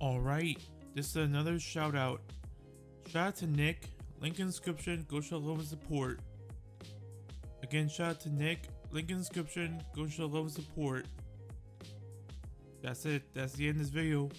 Alright, this is another shout out. Shout out to Nick, link in description, go show love and support. Again, shout out to Nick, link in description, go show love and support. That's it, that's the end of this video.